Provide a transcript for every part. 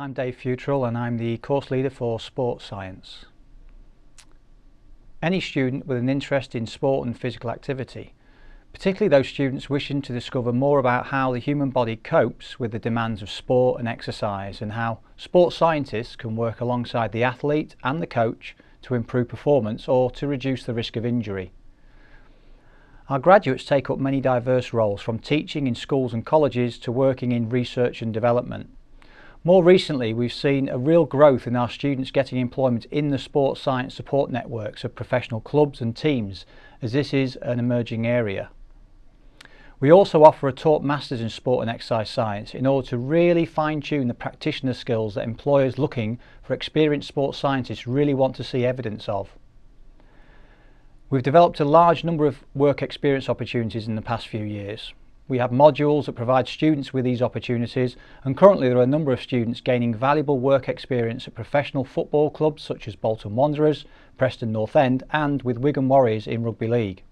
I'm Dave Fewtrell and I'm the course leader for Sports Science. Any student with an interest in sport and physical activity, particularly those students wishing to discover more about how the human body copes with the demands of sport and exercise and how sports scientists can work alongside the athlete and the coach to improve performance or to reduce the risk of injury. Our graduates take up many diverse roles from teaching in schools and colleges to working in research and development. More recently, we've seen a real growth in our students getting employment in the sports science support networks of professional clubs and teams, as this is an emerging area. We also offer a taught Masters in Sport and Exercise Science in order to really fine-tune the practitioner skills that employers looking for experienced sports scientists really want to see evidence of. We've developed a large number of work experience opportunities in the past few years. We have modules that provide students with these opportunities and currently there are a number of students gaining valuable work experience at professional football clubs such as Bolton Wanderers, Preston North End and with Wigan Warriors in Rugby League.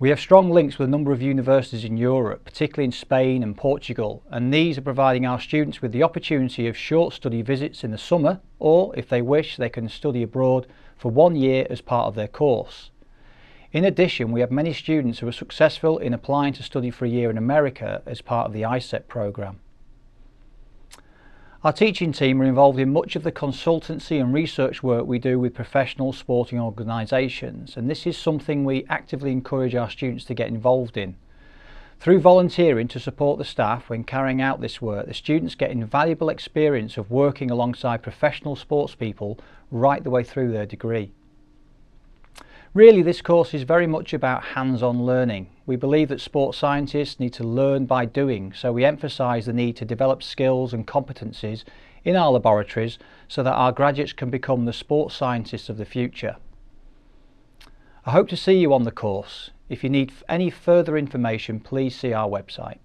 We have strong links with a number of universities in Europe, particularly in Spain and Portugal, and these are providing our students with the opportunity of short study visits in the summer, or if they wish, they can study abroad for one year as part of their course. In addition, we have many students who are successful in applying to study for a year in America as part of the ISEP programme. Our teaching team are involved in much of the consultancy and research work we do with professional sporting organisations and this is something we actively encourage our students to get involved in. Through volunteering to support the staff when carrying out this work, the students get invaluable experience of working alongside professional sports people right the way through their degree. Really this course is very much about hands-on learning. We believe that sports scientists need to learn by doing so we emphasise the need to develop skills and competencies in our laboratories so that our graduates can become the sports scientists of the future. I hope to see you on the course. If you need any further information please see our website.